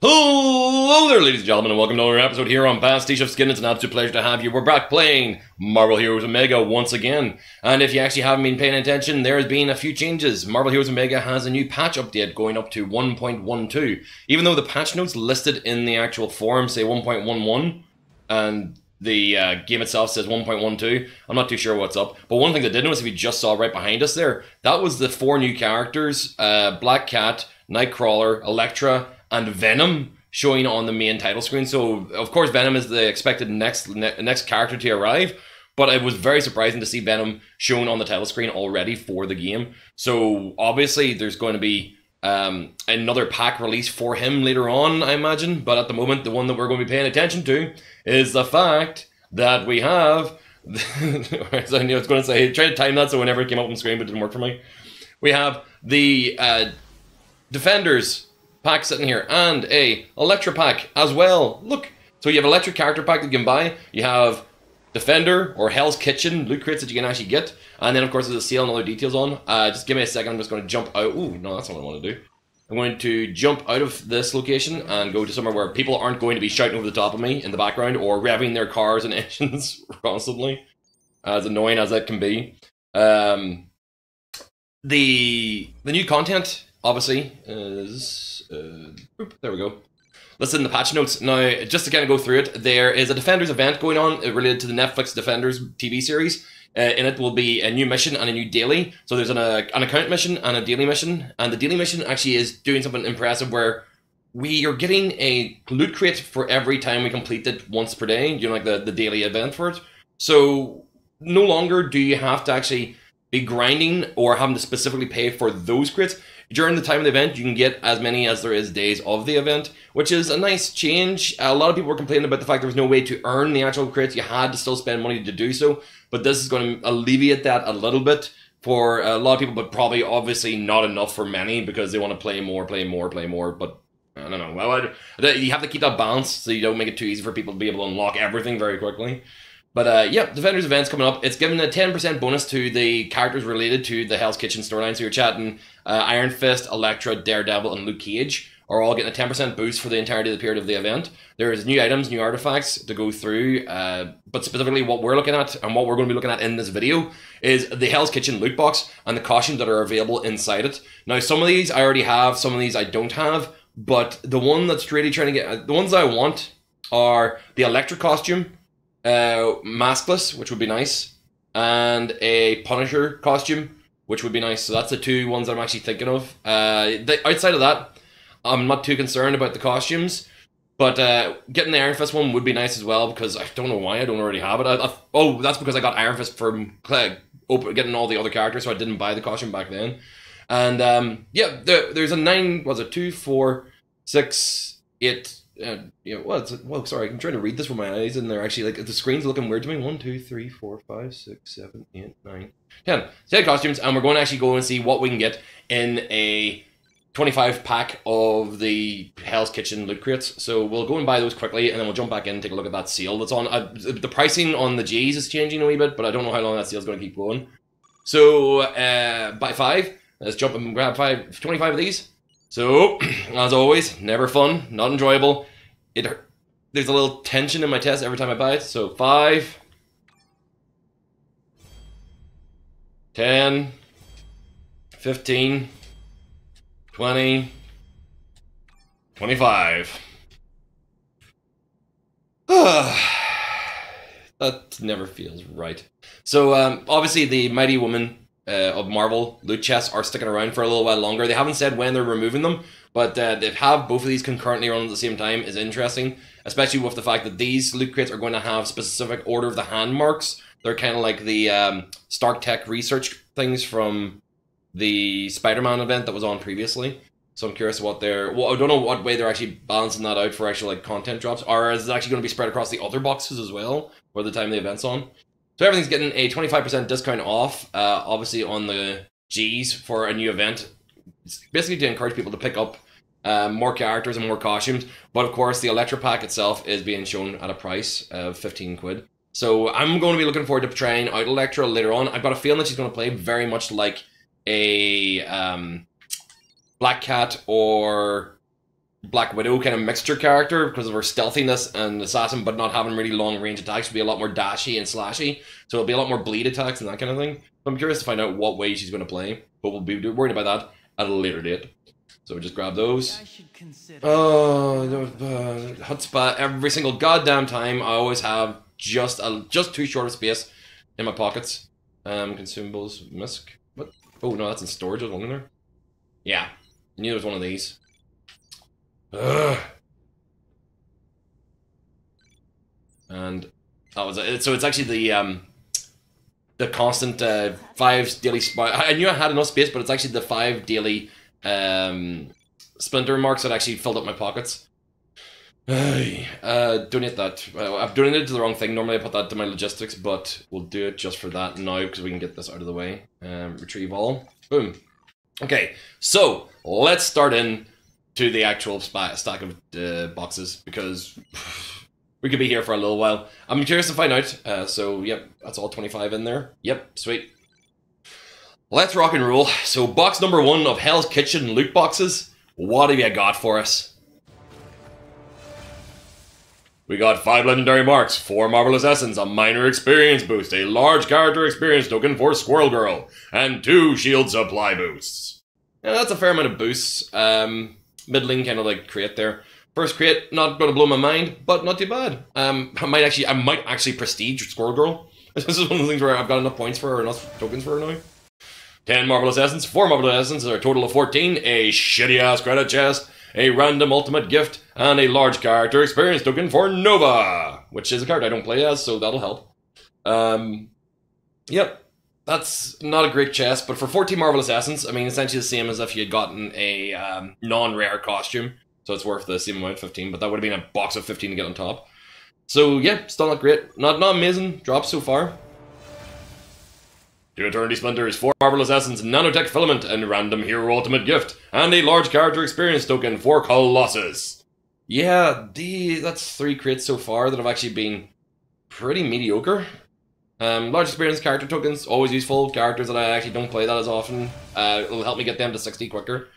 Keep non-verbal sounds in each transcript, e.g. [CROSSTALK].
Hello there, ladies and gentlemen, and welcome to another episode here on Pastiche of Skin. It's an absolute pleasure to have you. We're back playing Marvel Heroes Omega once again. And if you actually haven't been paying attention, there's been a few changes. Marvel Heroes Omega has a new patch update going up to 1.12. Even though the patch notes listed in the actual forum say 1.11, and the uh, game itself says 1.12. I'm not too sure what's up. But one thing I did notice, if you just saw right behind us there, that was the four new characters uh, Black Cat, Nightcrawler, Elektra, and Venom showing on the main title screen. So of course Venom is the expected next ne- next character to arrive. But it was very surprising to see Venom shown on the title screen already for the game. So obviously there's going to be um, another pack release for him later on, I imagine. But at the moment, the one that we're going to be paying attention to is the fact that we have. [LAUGHS] I knew I was going to say, try to time that so whenever it came up on screen, but it didn't work for me. We have the uh, Defenders pack sitting here and a Elektra pack as well. Look, so you have Elektra character pack that you can buy. You have Defender or Hell's Kitchen loot crates that you can actually get, and then of course there's a sale and other details on. Uh, just give me a second. I'm just going to jump out. Ooh, no, that's not what I want to do. I'm going to jump out of this location and go to somewhere where people aren't going to be shouting over the top of me in the background or revving their cars and [LAUGHS] engines constantly, as annoying as that can be. Um, the the new content obviously is uh, there we go. Listen, the patch notes now. Just to kind of go through it, there is a Defenders event going on uh, related to the Netflix Defenders TV series. Uh, in it will be a new mission and a new daily. So there's an, uh, an account mission and a daily mission, and the daily mission actually is doing something impressive where we are getting a loot crate for every time we complete it once per day. You know, like the, the daily event for it. So no longer do you have to actually be grinding or having to specifically pay for those crates. During the time of the event, you can get as many as there is days of the event, which is a nice change. A lot of people were complaining about the fact there was no way to earn the actual crates. You had to still spend money to do so, but this is going to alleviate that a little bit for a lot of people, but probably obviously not enough for many because they want to play more, play more, play more. But I don't know. Well, you have to keep that balance so you don't make it too easy for people to be able to unlock everything very quickly. But uh, yeah, Defenders events coming up. It's given a 10% bonus to the characters related to the Hell's Kitchen storyline. So you're chatting uh, Iron Fist, Elektra, Daredevil, and Luke Cage are all getting a 10% boost for the entirety of the period of the event. There's new items, new artifacts to go through, uh, but specifically what we're looking at and what we're going to be looking at in this video is the Hell's Kitchen loot box and the costumes that are available inside it. Now, some of these I already have, some of these I don't have, but the one that's really trying to get, the ones I want are the Elektra costume, uh, maskless, which would be nice, and a Punisher costume, which would be nice. So that's the two ones I'm actually thinking of. Uh, the, outside of that, I'm not too concerned about the costumes, but uh, getting the Iron Fist one would be nice as well because I don't know why I don't already have it. I, I, oh, that's because I got Iron Fist from open, getting all the other characters, so I didn't buy the costume back then. And um, yeah, there, there's a nine. Was it two, four, six, eight? Uh, know, well, well, sorry, I'm trying to read this with my eyes, and they're actually like the screen's looking weird to me. One, two, three, four, five, six, seven, eight, nine, ten. Ten costumes, and we're going to actually go and see what we can get in a 25 pack of the Hell's Kitchen loot crates. So we'll go and buy those quickly, and then we'll jump back in and take a look at that seal that's on. Uh, the pricing on the G's is changing a wee bit, but I don't know how long that seal is going to keep going. So uh, buy five. Let's jump and grab five, 25 of these. So, [CLEARS THROAT] as always, never fun, not enjoyable. It there's a little tension in my test every time I buy it. So five, ten, fifteen, twenty, twenty-five. [SIGHS] that never feels right. So um, obviously the Mighty Woman uh, of Marvel loot chests are sticking around for a little while longer. They haven't said when they're removing them, but uh, they have both of these concurrently run at the same time is interesting, especially with the fact that these loot crates are going to have specific order of the hand marks. They're kind of like the um, Stark Tech research things from the Spider-Man event that was on previously. So I'm curious what they're. Well, I don't know what way they're actually balancing that out for actual like content drops, or is it actually going to be spread across the other boxes as well by the time the event's on? So everything's getting a 25% discount off, uh, obviously on the G's for a new event. It's basically to encourage people to pick up um, more characters and more costumes. But of course, the Elektra pack itself is being shown at a price of 15 quid. So I'm going to be looking forward to trying out Elektra later on. I've got a feeling that she's going to play very much like a um, Black Cat or Black Widow kind of mixture character because of her stealthiness and assassin, but not having really long range attacks. She'll be a lot more dashy and slashy, so it'll be a lot more bleed attacks and that kind of thing. So I'm curious to find out what way she's going to play, but we'll be worried about that at a later date. So we just grab those. Oh, uh, hotspot every single goddamn time. I always have just a just too short of space in my pockets. Um, consumables, misc. What? Oh no, that's in storage. There's one in there. Yeah, I knew there was one of these. Ugh. And that was it. So it's actually the um the constant uh, five daily. I knew I had enough space, but it's actually the five daily um splinter marks that actually filled up my pockets. uh, donate that. I've donated to the wrong thing. Normally I put that to my logistics, but we'll do it just for that now because we can get this out of the way. Um, retrieve all. Boom. Okay, so let's start in to the actual stack of uh, boxes because we could be here for a little while. I'm curious to find out. Uh, so, yep, that's all 25 in there. Yep, sweet. Let's rock and roll. So, box number one of Hell's Kitchen loot boxes. What have you got for us? We got five legendary marks, four marvelous essence, a minor experience boost, a large character experience token for Squirrel Girl, and two shield supply boosts. That's a fair amount of boosts. Um, middling kind of like crate there. First crate, not gonna blow my mind, but not too bad. Um, I might actually, I might actually prestige Squirrel Girl. [LAUGHS] This is one of the things where I've got enough points for her, enough tokens for her now. 10 Marvelous Essence, 4 Marvelous Essence, are a total of 14, a shitty ass credit chest, a random ultimate gift, and a large character experience token for Nova, which is a card I don't play as, so that'll help. Um, yep, that's not a great chest, but for 14 Marvelous Essence, I mean, essentially the same as if you had gotten a um, non rare costume, so it's worth the same amount, 15, but that would have been a box of 15 to get on top. So, yeah, still not great. Not, not amazing drops so far. Two Eternity Splinters, four Marvelous Essence, Nanotech Filament, and Random Hero Ultimate Gift, and a large character experience token for Colossus. Yeah, the that's three crits so far that have actually been pretty mediocre. Um, large experience character tokens, always useful. Characters that I actually don't play that as often. Uh, it'll help me get them to 60 quicker.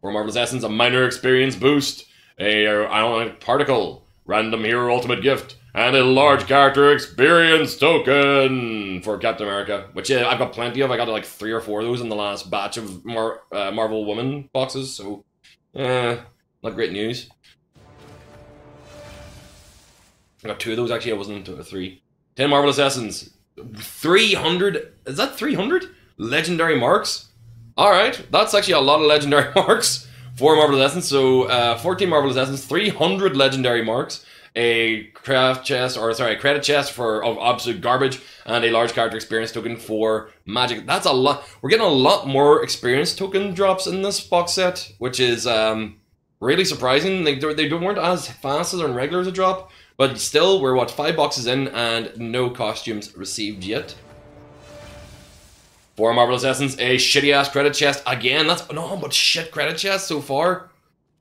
Four Marvel's Essence, a minor experience boost, a uh, ionic particle, random hero ultimate gift, and a large character experience token for Captain America, which uh, I've got plenty of. I got like three or four of those in the last batch of Mar- uh, Marvel Woman boxes, so uh, not great news. I got two of those actually. I wasn't into three. Ten Marvelous Essence, three hundred. Is that three hundred legendary marks? All right, that's actually a lot of legendary [LAUGHS] marks. Four Marvelous Essence, so uh, fourteen Marvelous Essence, three hundred legendary marks a craft chest or sorry, a credit chest for of absolute garbage, and a large character experience token for Magik. That's a lot. We're getting a lot more experience token drops in this box set, which is um, really surprising. They they weren't as fast as in regulars a drop, but still, we're what five boxes in and no costumes received yet. Four marvelous essence, a shitty ass credit chest again. That's no, but shit credit chest so far.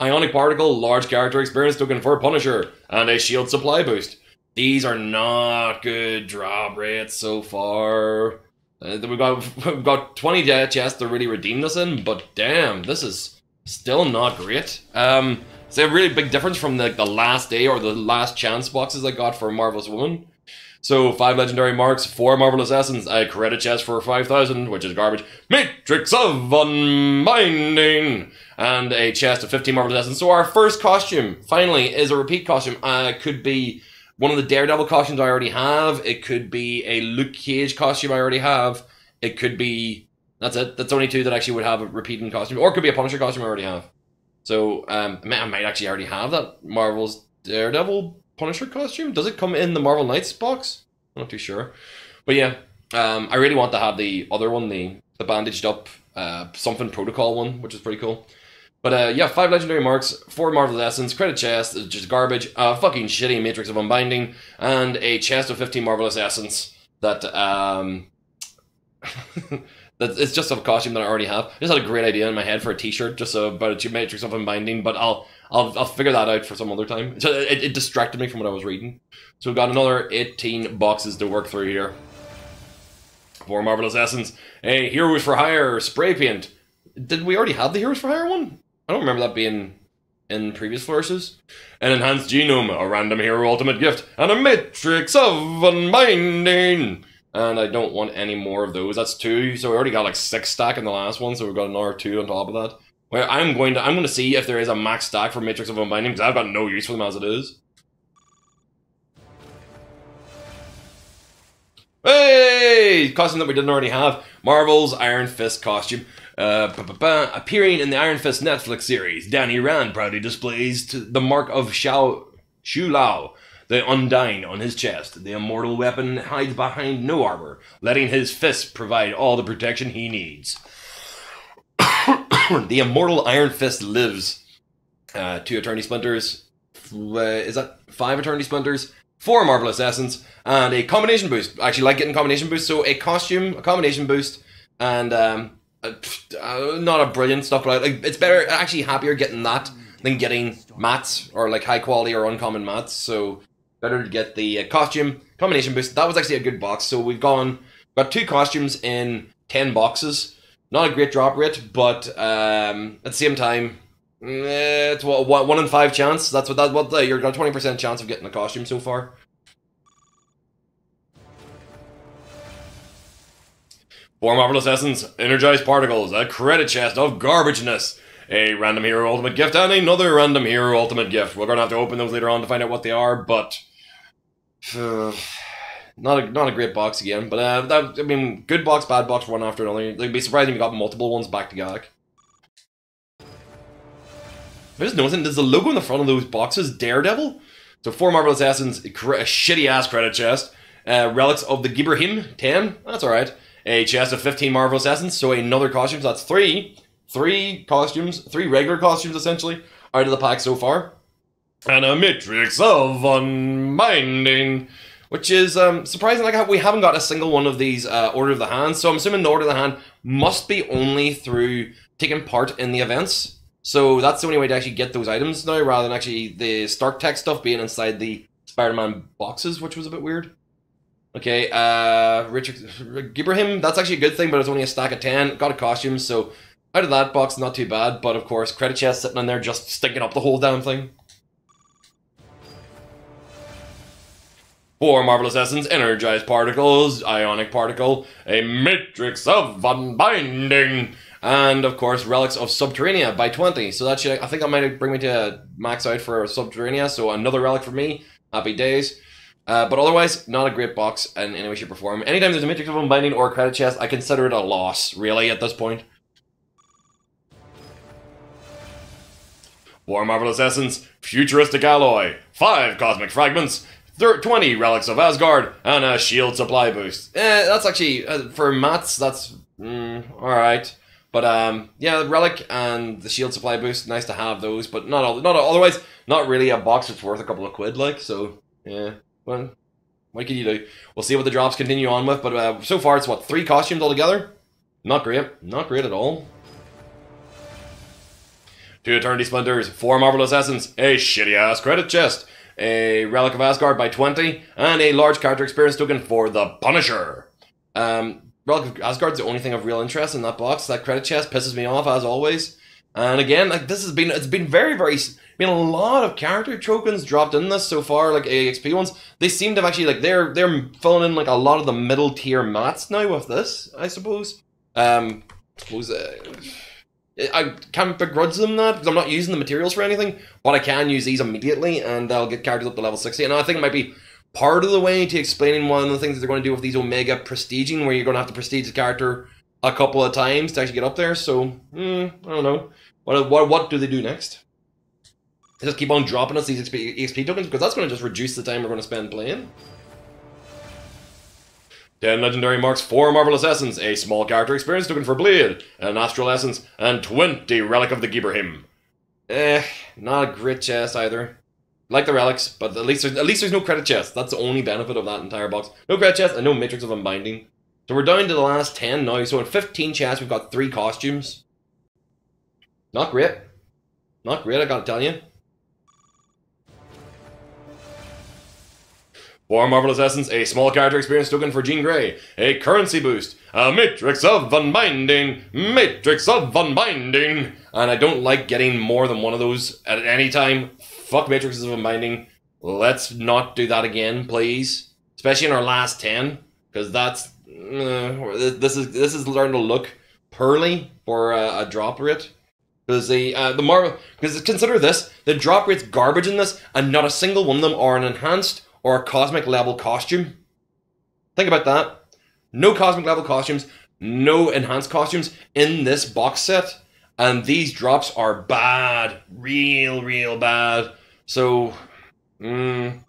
Ionic Particle, large character experience token for Punisher, and a shield supply boost. These are not good drop rates so far. Uh, we've got [LAUGHS] we've got 20 chests to really redeem this in, but damn, this is still not great. Um, it's a really big difference from the, the last day or the last chance boxes I got for Marvelous Woman. So five legendary marks, four marvelous essence, a credit chest for five thousand, which is garbage. Matrix of Unbinding, and a chest of fifteen marvelous essence. So our first costume finally is a repeat costume. Uh, could be one of the Daredevil costumes I already have. It could be a Luke Cage costume I already have. It could be that's it. That's only two that actually would have a repeating costume, or it could be a Punisher costume I already have. So um, I might actually already have that Marvel's Daredevil Punisher costume? Does it come in the Marvel Knights box? I'm not too sure. But yeah, um, I really want to have the other one, the the bandaged up uh, something protocol one, which is pretty cool. But uh, yeah, five legendary marks, four Marvel Essence, credit chest, is just garbage, a fucking shitty Matrix of Unbinding, and a chest of 15 Marvelous Essence that um that [LAUGHS] it's just a costume that I already have. I just had a great idea in my head for a t-shirt just about a Matrix of Unbinding, but I'll I'll, I'll figure that out for some other time. So it, it distracted me from what I was reading. So we've got another 18 boxes to work through here. Four Marvelous Essence. A Heroes for Hire spray paint. Did we already have the Heroes for Hire one? I don't remember that being in previous flourishes. An enhanced genome, a random hero ultimate gift, and a matrix of unbinding. And I don't want any more of those. That's two. So we already got like six stack in the last one, so we've got another two on top of that. Well, I'm going to I'm going to see if there is a max stack for Matrix of Unbinding because I've got no use for them as it is. Hey! Costume that we didn't already have. Marvel's Iron Fist costume. Uh, appearing in the Iron Fist Netflix series, Danny Rand proudly displays the mark of Xiao Xu Lao, the Undying, on his chest. The immortal weapon hides behind no armor, letting his fist provide all the protection he needs. [COUGHS] the immortal Iron Fist lives. Uh, two Eternity Splinters. Uh, is that five Eternity Splinters? Four Marvelous Essence, and a combination boost. I actually like getting combination boost. So a costume, a combination boost, and um, uh, not a brilliant stuff, but like it's better. Actually, happier getting that than getting mats or like high quality or uncommon mats. So better to get the uh, costume combination boost. That was actually a good box. So we've gone got two costumes in ten boxes. Not a great drop rate, but um, at the same time, eh, it's what one in five chance. That's what that what you're got twenty percent chance of getting a costume so far. Four Marvelous Essence, Energized Particles, a credit chest of garbageness, a random hero ultimate gift, and another random hero ultimate gift. We're gonna have to open those later on to find out what they are, but uh, [SIGHS] not a not a great box again. But uh, that I mean, good box, bad box, one after another. It'd be surprising if you got multiple ones back to back. I just noticing there's a logo in the front of those boxes, Daredevil. So four Marvelous Essence, a shitty ass credit chest, uh, relics of the Gibborim, ten. That's all right a chest of 15 Marvelous Essence, so another costume. So that's three, three costumes, three regular costumes essentially out of the pack so far. And a Matrix of Unbinding, which is um, surprising. Like we haven't got a single one of these uh, Order of the Hand, so I'm assuming the Order of the Hand must be only through taking part in the events. So that's the only way to actually get those items now, rather than actually the Stark Tech stuff being inside the Spider-Man boxes, which was a bit weird. Okay, uh, Richard Gibrahim, that's actually a good thing, but it's only a stack of 10. Got a costume, so out of that box, not too bad. But of course, credit chest sitting in there just stinking up the whole damn thing. Four Marvelous Essence, Energized Particles, Ionic Particle, a Matrix of Unbinding, and of course, Relics of Subterranea by 20. So that should, I think that might bring me to max out for Subterranea, so another relic for me. Happy days. Uh, but otherwise, not a great box in any way, shape, or form. Anytime there's a Matrix of Unbinding or a credit chest, I consider it a loss, really, at this point. War Marvelous Essence, Futuristic Alloy, 5 Cosmic Fragments, 20 Relics of Asgard, and a Shield Supply Boost. Eh, that's actually, uh, for mats, that's mm, alright. But um, yeah, the Relic and the Shield Supply Boost, nice to have those, but not all, not otherwise, not really a box that's worth a couple of quid, like, so, yeah. Well, what can you do? We'll see what the drops continue on with, but uh, so far it's what, three costumes altogether? Not great. Not great at all. Two Eternity Splinters, four Marvelous Essence, a shitty ass credit chest, a Relic of Asgard by 20, and a large character experience token for the Punisher. Um, Relic of Asgard's the only thing of real interest in that box. That credit chest pisses me off as always. And again, like this has been it's been very, very been a lot of character tokens dropped in this so far, like AXP ones. They seem to have actually like they're they're filling in like a lot of the middle tier mats now with this, I suppose. Um, I suppose uh, I can't begrudge them that because I'm not using the materials for anything, but I can use these immediately and I'll get characters up to level 60. And I think it might be part of the way to explaining one of the things that they're going to do with these Omega prestiging, where you're going to have to prestige the character a couple of times to actually get up there. So, mm, I don't know. What, what, what do they do next? They just keep on dropping us these XP, XP tokens because that's going to just reduce the time we're going to spend playing. 10 legendary marks, 4 marvelous essence, a small character experience token for Blade, an astral essence, and 20 relic of the Gibborim. Eh, not a great chest either. Like the relics, but at least there's, at least there's no credit chest. That's the only benefit of that entire box. No credit chest and no matrix of unbinding. So we're down to the last 10 now. So in 15 chests, we've got 3 costumes. Not great. Not great, I gotta tell you. For Marvelous Essence, a small character experience token for Jean Grey, a currency boost, A Matrix of Unbinding, Matrix of Unbinding. And I don't like getting more than one of those at any time. Fuck Matrixes of Unbinding. Let's not do that again, please. Especially in our last 10, because that's. Uh, this is this is starting to look pearly for a, a drop rate. Because the uh, the Marvel because consider this the drop rate's garbage in this, and not a single one of them are an enhanced or a cosmic level costume. Think about that. No cosmic level costumes, no enhanced costumes in this box set, and these drops are bad, real, real bad. So, mm,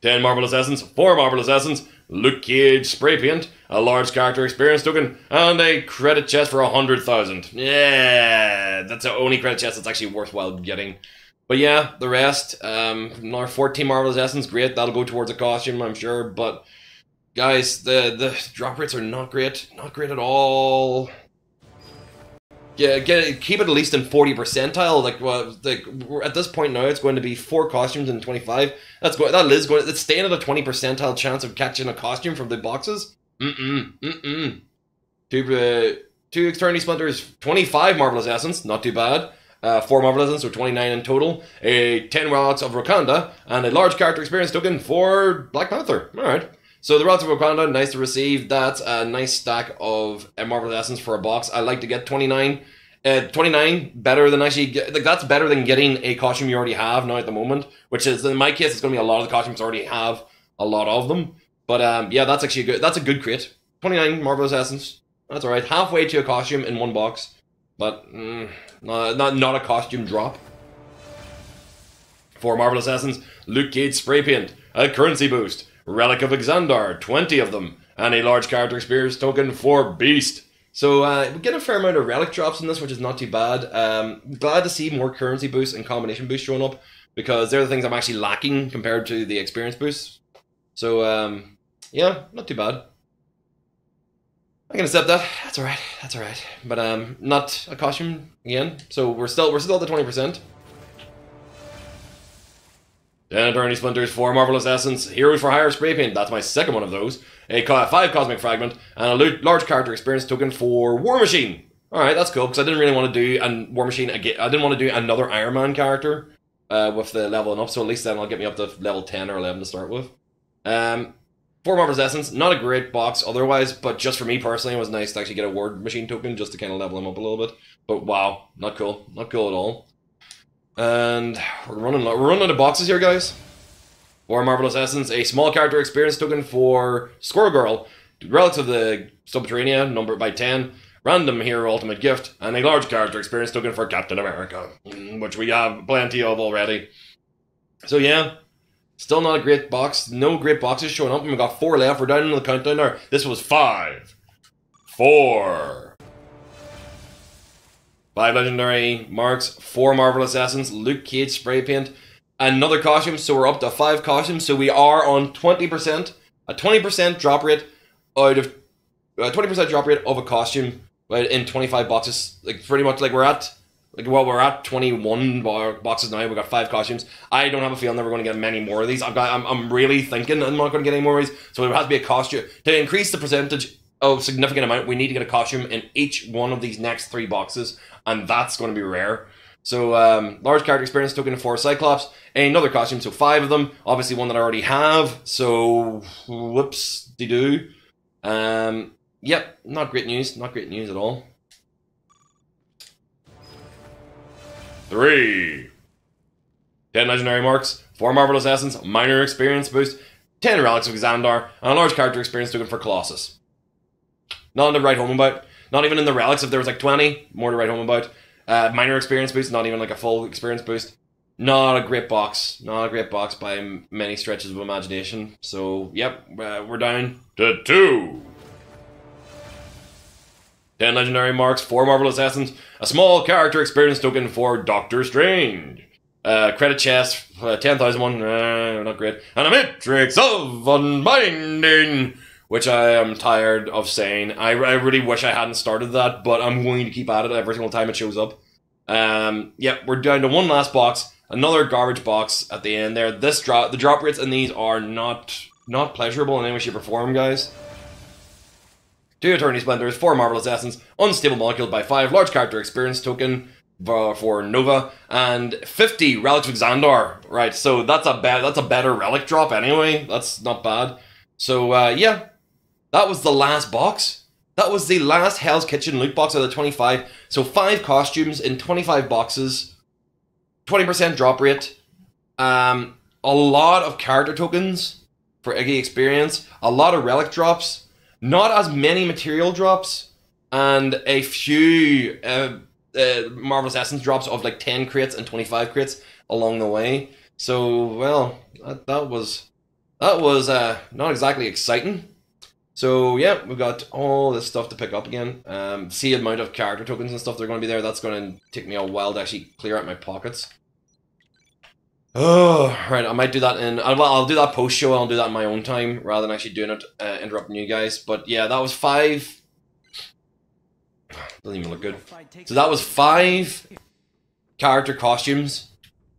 10 Marvelous Essence, 4 Marvelous Essence, Luke Cage spray paint, a large character experience token, and a credit chest for a hundred thousand. Yeah, that's the only credit chest that's actually worthwhile getting. But yeah, the rest, um, another 14 Marvelous Essence, great. That'll go towards a costume, I'm sure. But guys, the the drop rates are not great, not great at all. Yeah, get it, keep it at least in forty percentile. Like, well, like at this point now, it's going to be four costumes in twenty five. That's going. That is going. It's staying at a twenty percentile chance of catching a costume from the boxes. Mm mm mm mm. Two uh, two Eternity Splinters, twenty five marvelous essence, not too bad. Uh, four Marvel essence, so twenty nine in total. A ten relics of Wakanda and a large character experience token for Black Panther. All right. So the Relics of Wakanda, nice to receive. That's a nice stack of Marvel Essence for a box. I like to get 29. Uh, 29, better than actually, get, like that's better than getting a costume you already have now at the moment, which is, in my case, it's going to be a lot of the costumes already have a lot of them. But um, yeah, that's actually a good, that's a good crate. 29 Marvelous Essence. That's alright. Halfway to a costume in one box. But, mm, not, not, not a costume drop. For Marvelous Essence, Luke Cage Spray Paint. A currency boost. Relic of Xandar, 20 of them, and a large character experience token for Beast. So uh, we get a fair amount of relic drops in this, which is not too bad. Um, glad to see more currency boosts and combination boosts showing up because they're the things I'm actually lacking compared to the experience boosts. So um, yeah, not too bad. I can accept that. That's alright. That's alright. But um, not a costume again. So we're still we're still at the twenty percent. Then Eternity Splinters, 4 Marvelous Essence, Heroes for Hire Spray Paint, that's my second one of those, a 5 Cosmic Fragment, and a large character experience token for War Machine. Alright, that's cool, because I didn't really want to do a War Machine again. I didn't want to do another Iron Man character uh, with the leveling up, so at least then I'll get me up to level 10 or 11 to start with. Um, 4 Marvelous Essence, not a great box otherwise, but just for me personally, it was nice to actually get a War Machine token just to kind of level him up a little bit. But wow, not cool. Not cool at all. And we're running we're running out of boxes here, guys. For Marvelous Essence, a small character experience token for Squirrel Girl, Relics of the Subterranea, numbered by 10, Random Hero Ultimate Gift, and a large character experience token for Captain America, mm, which we have plenty of already. So yeah, still not a great box. No great boxes showing up. We've got four left. We're down in the countdown there. This was five, four, Five legendary marks, four marvelous essence, Luke Cage spray paint, another costume. So we're up to five costumes. So we are on twenty percent, a twenty percent drop rate out of a twenty percent drop rate of a costume right, in twenty five boxes. Like pretty much like we're at like well we're at 21 boxes now we've got five costumes i don't have a feeling that we're going to get many more of these i've got i'm, I'm really thinking i'm not going to get any more of these so it has to be a costume to increase the percentage of significant amount we need to get a costume in each one of these next three boxes and that's going to be rare. So, um, large character experience token for Cyclops, another costume, so five of them. Obviously, one that I already have. So, whoops, de do. Um, yep, not great news. Not great news at all. Three. 10 legendary marks, 4 Marvelous Essence, minor experience boost, 10 relics of Xandar, and a large character experience token for Colossus. Nothing to write home about. Not even in the relics, if there was like 20, more to write home about. Uh, minor experience boost, not even like a full experience boost. Not a great box. Not a great box by many stretches of imagination. So, yep, uh, we're down to two. 10 legendary marks, 4 Marvelous Essence, a small character experience token for Doctor Strange. Uh, credit chest, uh, 10,000 one, uh, not great. And a matrix of unbinding which I am tired of saying. I, I really wish I hadn't started that, but I'm going to keep at it every single time it shows up. Um, yep, yeah, we're down to one last box, another garbage box at the end there. This drop, the drop rates in these are not not pleasurable in any way, shape, or form, guys. Two Eternity Splinters, four Marvelous Essence, Unstable Molecule by five, large character experience token for, Nova, and 50 Relics of Xandar. Right, so that's a bad that's a better relic drop anyway. That's not bad. So uh, yeah, that was the last box. That was the last Hell's Kitchen loot box out of the 25. So five costumes in 25 boxes, 20% drop rate, um, a lot of character tokens for Iggy experience, a lot of relic drops, not as many material drops, and a few uh, uh, Marvelous Essence drops of like 10 crates and 25 crates along the way. So, well, that, that was that was uh, not exactly exciting. So yeah, we've got all this stuff to pick up again. Um, see amount of character tokens and stuff that are going to be there. That's going to take me a while to actually clear out my pockets. Oh, right. I might do that in. Well, I'll do that post show. I'll do that in my own time rather than actually doing it, uh, interrupting you guys. But yeah, that was five. [SIGHS] Doesn't even look good. So that was five character costumes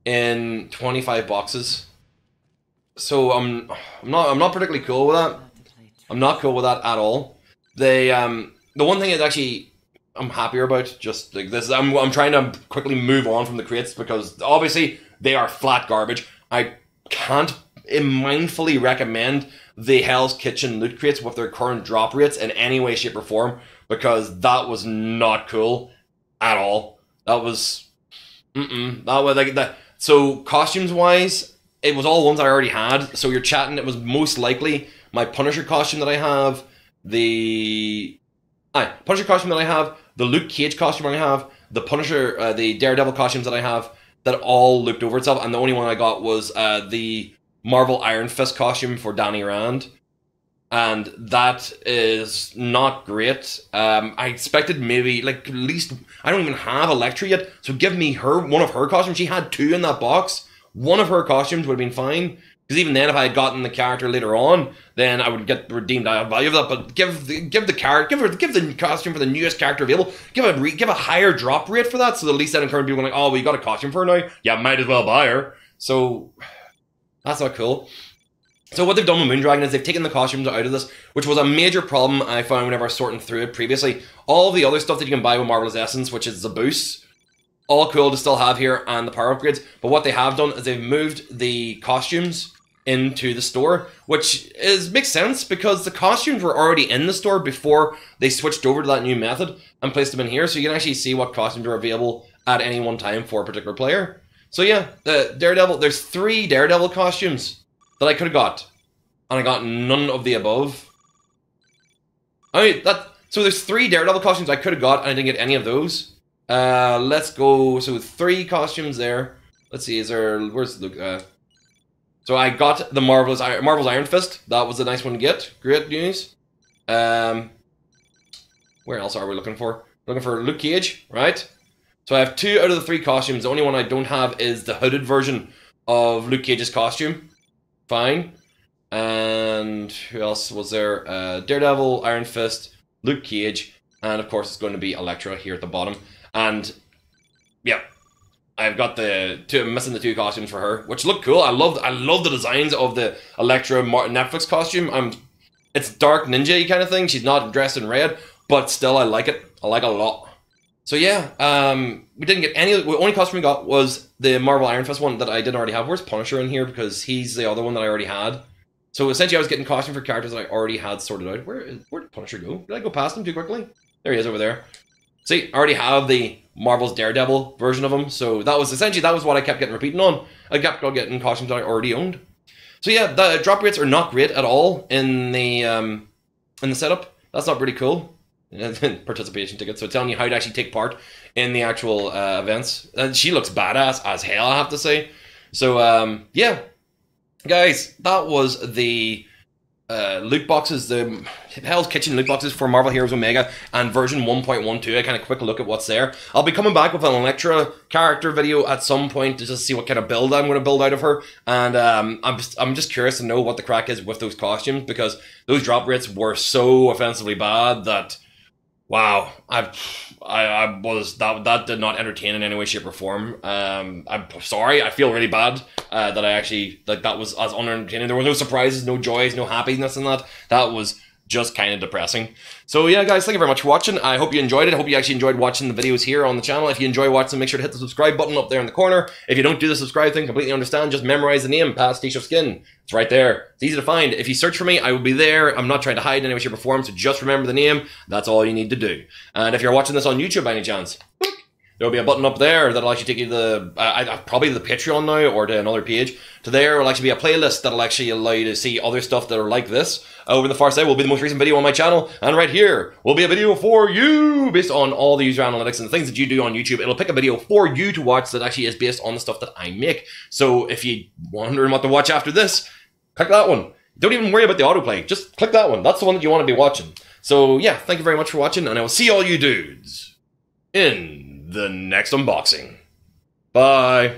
in twenty five boxes. So I'm, I'm not, I'm not particularly cool with that. I'm not cool with that at all. They, um, the one thing is actually I'm happier about just like this. I'm, I'm trying to quickly move on from the crates because obviously they are flat garbage. I can't mindfully recommend the Hell's Kitchen loot crates with their current drop rates in any way, shape, or form because that was not cool at all. That was, mm-mm, that was like that. So costumes wise, it was all ones I already had. So you're chatting. It was most likely my Punisher costume that I have, the, aye, Punisher costume that I have, the Luke Cage costume that I have, the Punisher, uh, the Daredevil costumes that I have that all looped over itself, and the only one I got was uh, the Marvel Iron Fist costume for Danny Rand, and that is not great. Um, I expected maybe like at least I don't even have Elektra yet, so give me her one of her costumes. She had two in that box. One of her costumes would have been fine. Because even then, if I had gotten the character later on, then I would get redeemed value of that. But give the give the character, give give the costume for the newest character available. Give a re, give a higher drop rate for that, so at least that encourage people like, oh, well, you got a costume for her now. Yeah, might as well buy her. So that's not cool. So what they've done with Moondragon is they've taken the costumes out of this, which was a major problem I found whenever I was sorting through it previously. All the other stuff that you can buy with Marvelous Essence, which is the boost, all cool to still have here and the power upgrades. But what they have done is they've moved the costumes into the store, which is makes sense because the costumes were already in the store before they switched over to that new method and placed them in here, so you can actually see what costumes are available at any one time for a particular player. So yeah, the Daredevil. There's three Daredevil costumes that I could have got, and I got none of the above. I mean that. So there's three Daredevil costumes I could have got, and I didn't get any of those. Uh, let's go. So three costumes there. Let's see. Is there? Where's the? Uh, so I got the Marvelous Marvel's Iron Fist. That was a nice one to get. Great news. Um, where else are we looking for? Looking for Luke Cage, right? So I have two out of the three costumes. The only one I don't have is the hooded version of Luke Cage's costume. Fine. And who else was there? Uh, Daredevil, Iron Fist, Luke Cage, and of course it's going to be Elektra here at the bottom. And yeah, I've got the two I'm missing the two costumes for her, which look cool. I love I love the designs of the Elektra Netflix costume. I'm it's dark ninja kind of thing. She's not dressed in red, but still I like it. I like it a lot. So yeah, um, we didn't get any. The only costume we got was the Marvel Iron Fist one that I didn't already have. Where's Punisher in here because he's the other one that I already had. So essentially, I was getting costume for characters that I already had sorted out. Where where did Punisher go? Did I go past him too quickly? There he is over there. See, I already have the Marvel's Daredevil version of him, so that was essentially that was what I kept getting repeating on. I kept getting costumes that I already owned. So yeah, the drop rates are not great at all in the um, in the setup. That's not really cool. [LAUGHS] Participation tickets, so telling you how to actually take part in the actual uh, events. And she looks badass as hell, I have to say. So um, yeah, guys, that was the uh, loot boxes, the Hell's Kitchen loot boxes for Marvel Heroes Omega and version 1.12. A kind of quick look at what's there. I'll be coming back with an Elektra character video at some point to just see what kind of build I'm going to build out of her. And um, I'm, just, I'm just curious to know what the crack is with those costumes because those drop rates were so offensively bad that, wow, I've, I, I was that that did not entertain in any way, shape, or form. Um, I'm sorry. I feel really bad uh, that I actually like that was as unentertaining. There were no surprises, no joys, no happiness in that. That was just kind of depressing. So yeah, guys, thank you very much for watching. I hope you enjoyed it. I hope you actually enjoyed watching the videos here on the channel. If you enjoy watching, make sure to hit the subscribe button up there in the corner. If you don't do the subscribe thing, completely understand. Just memorize the name, Pastiche of Skin. It's right there. It's easy to find. If you search for me, I will be there. I'm not trying to hide any way, shape, or form, so just remember the name. That's all you need to do. And if you're watching this on YouTube by any chance, There'll be a button up there that'll actually take you to the uh, probably the Patreon now or to another page. To there will actually be a playlist that'll actually allow you to see other stuff that are like this. Over in the far side will be the most recent video on my channel, and right here will be a video for you based on all the user analytics and the things that you do on YouTube. It'll pick a video for you to watch that actually is based on the stuff that I make. So if you're wondering what to watch after this, click that one. Don't even worry about the autoplay. Just click that one. That's the one that you want to be watching. So yeah, thank you very much for watching, and I will see all you dudes in the next unboxing. Bye.